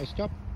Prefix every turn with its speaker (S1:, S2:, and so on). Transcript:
S1: I stopped